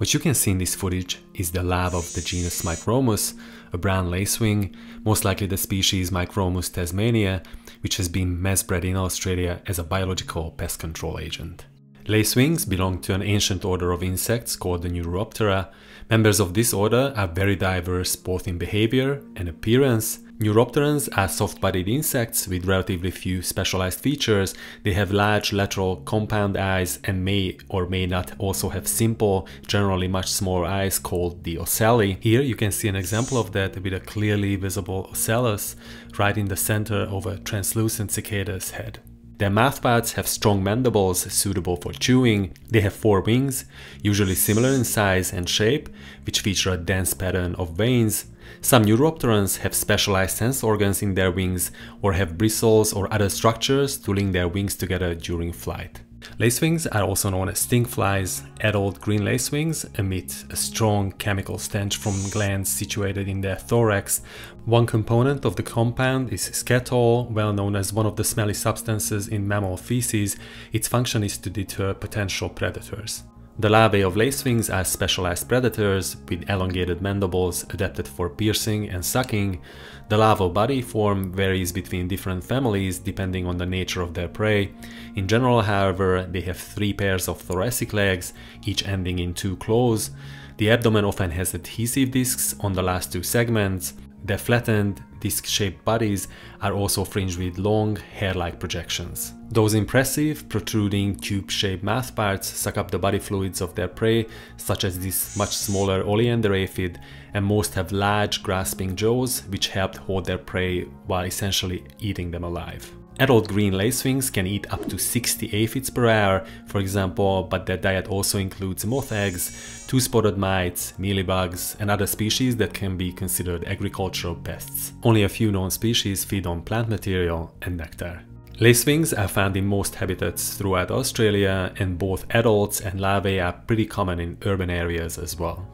What you can see in this footage is the larva of the genus Micromus, a brown lacewing, most likely the species Micromus tasmaniae, which has been mass bred in Australia as a biological pest control agent. Lacewings belong to an ancient order of insects called the Neuroptera. Members of this order are very diverse both in behavior and appearance. Neuropterans are soft-bodied insects with relatively few specialized features. They have large lateral compound eyes and may or may not also have simple, generally much smaller eyes called the ocelli. Here you can see an example of that with a clearly visible ocellus right in the center of a translucent cicada's head. Their mouthparts have strong mandibles suitable for chewing. They have four wings, usually similar in size and shape, which feature a dense pattern of veins. Some neuropterans have specialized sense organs in their wings or have bristles or other structures to link their wings together during flight. Lacewings are also known as stinkflies. Adult green lacewings emit a strong chemical stench from glands situated in their thorax. One component of the compound is skatole, well known as one of the smelly substances in mammal feces. Its function is to deter potential predators. The larvae of lacewings are specialized predators with elongated mandibles adapted for piercing and sucking. The larval body form varies between different families depending on the nature of their prey. In general, however, they have three pairs of thoracic legs, each ending in two claws. The abdomen often has adhesive discs on the last two segments. Their flattened, disc-shaped bodies are also fringed with long, hair-like projections. Those impressive, protruding, tube-shaped mouthparts suck up the body fluids of their prey, such as this much smaller oleander aphid, and most have large, grasping jaws which help hold their prey while essentially eating them alive. Adult green lacewings can eat up to 60 aphids per hour, for example, but their diet also includes moth eggs, two-spotted mites, mealybugs, and other species that can be considered agricultural pests. Only a few known species feed on plant material and nectar. Lacewings are found in most habitats throughout Australia, and both adults and larvae are pretty common in urban areas as well.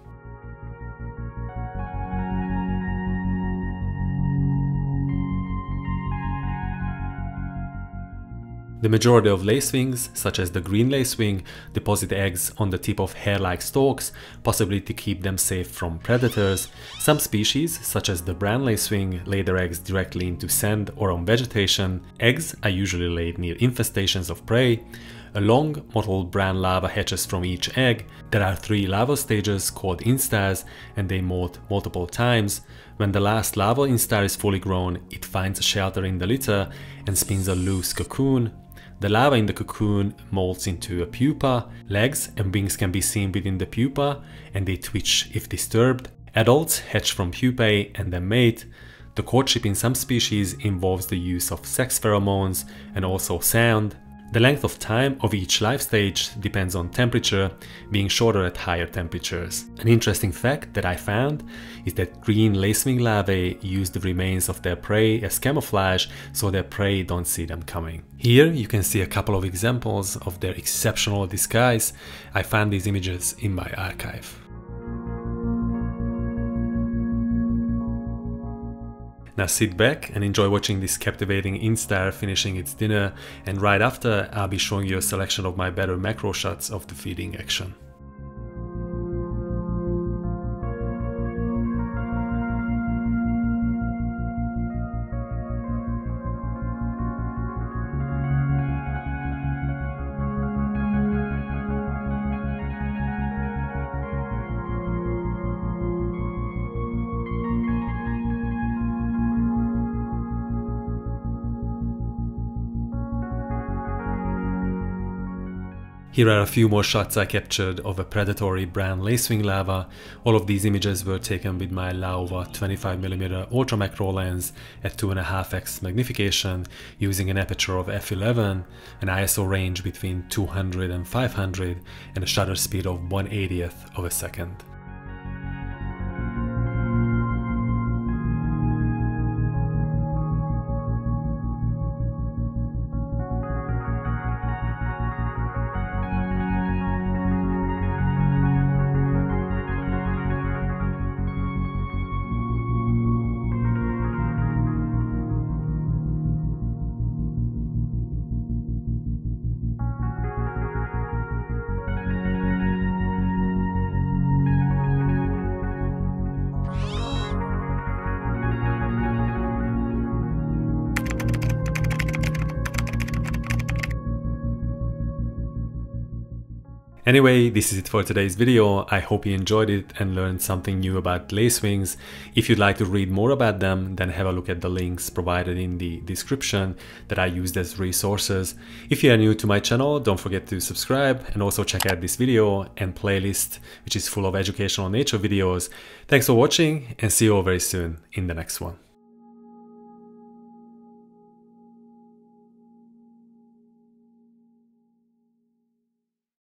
The majority of lacewings, such as the green lacewing, deposit eggs on the tip of hair-like stalks, possibly to keep them safe from predators. Some species, such as the brown lacewing, lay their eggs directly into sand or on vegetation. Eggs are usually laid near infestations of prey. A long, mottled brown larva hatches from each egg. There are three larval stages called instars and they molt multiple times. When the last larval instar is fully grown, it finds a shelter in the litter and spins a loose cocoon, the larva in the cocoon molts into a pupa, legs and wings can be seen within the pupa and they twitch if disturbed. Adults hatch from pupae and then mate. The courtship in some species involves the use of sex pheromones and also sound. The length of time of each life stage depends on temperature, being shorter at higher temperatures. An interesting fact that I found is that green lacewing larvae use the remains of their prey as camouflage so their prey don't see them coming. Here you can see a couple of examples of their exceptional disguise. I found these images in my archive. Now sit back and enjoy watching this captivating instar finishing its dinner and right after I'll be showing you a selection of my better macro shots of the feeding action. Here are a few more shots I captured of a predatory brown lacewing larva. All of these images were taken with my Laowa 25mm ultra macro lens at 2.5x magnification using an aperture of f11, an ISO range between 200 and 500 and a shutter speed of 1 80th of a second. Anyway, this is it for today's video. I hope you enjoyed it and learned something new about lacewings. If you'd like to read more about them, then have a look at the links provided in the description that I used as resources. If you are new to my channel, don't forget to subscribe and also check out this video and playlist, which is full of educational nature videos. Thanks for watching and see you all very soon in the next one.